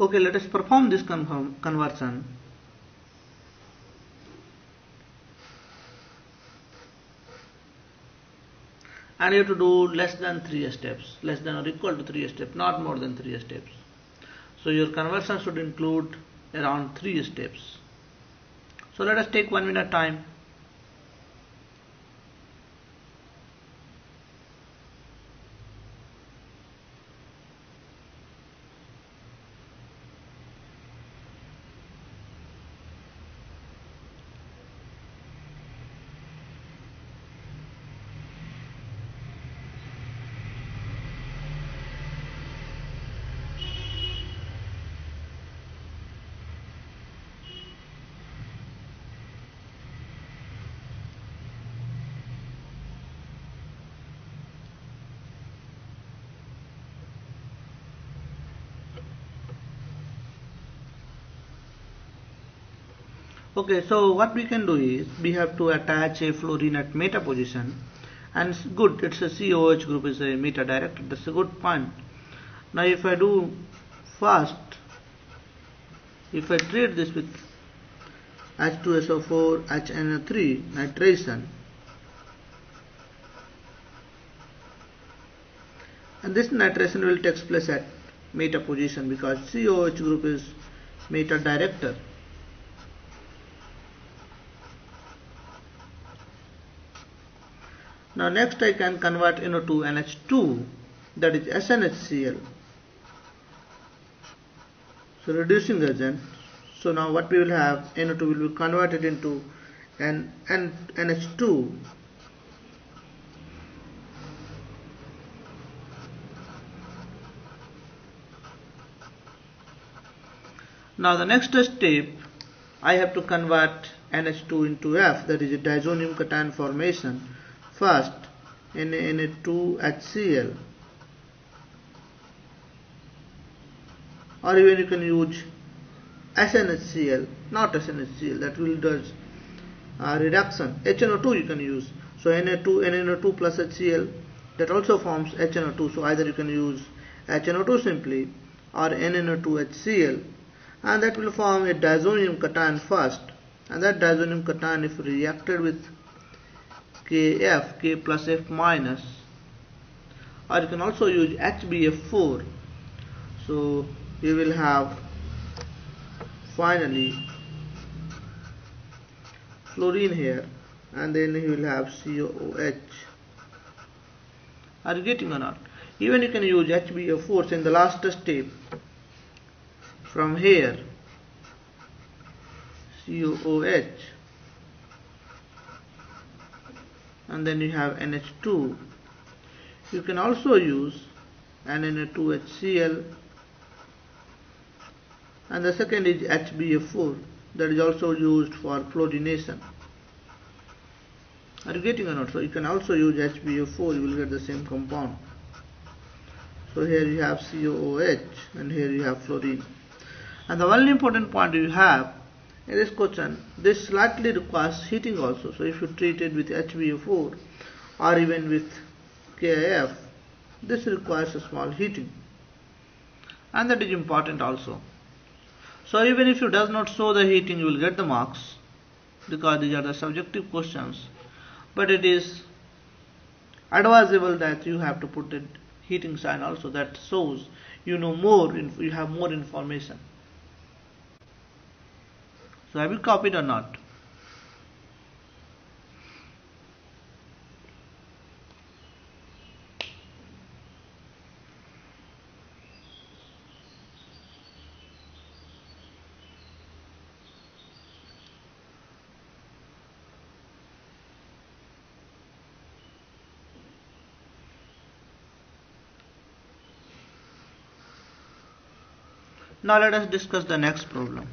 Okay, let us perform this conversion. And you have to do less than 3 steps, less than or equal to 3 steps, not more than 3 steps. So your conversion should include around 3 steps. So let us take 1 minute time. Okay, so what we can do is we have to attach a fluorine at meta position and good, it's a COH group is a meta director, that's a good point. Now if I do first, if I treat this with H2SO4, HNO3 nitration and this nitration will take place at meta position because COH group is meta director Now next I can convert NO to NH2 that is SNHCl. So reducing agent. So now what we will have NO2 will be converted into N, N, NH2 Now the next step I have to convert NH2 into F that is a diazonium cation formation First, Na2HCl or even you can use SNHCl, not SNHCl, that will does uh, reduction. HNO2 you can use. So Na2, NaNO2 plus HCl, that also forms HNO2. So either you can use HNO2 simply or NNO2HCl and that will form a diazonium cation first and that diazonium cation if reacted with Kf, K plus F minus. Or you can also use HBF4 so you will have finally fluorine here and then you will have COOH are you getting or not? Even you can use HBF4 in the last step. From here COOH and then you have NH2 you can also use NNA2HCl and the second is HBF4 that is also used for fluorination. Are you getting or not? So you can also use HBF4 you will get the same compound. So here you have COOH and here you have fluorine. And the only important point you have in this question, this slightly requires heating also. So if you treat it with HBF4 or even with KIF, this requires a small heating. And that is important also. So even if you does not show the heating, you will get the marks because these are the subjective questions. But it is advisable that you have to put a heating sign also that shows you know more, you have more information. So have you copied or not? Now let us discuss the next problem.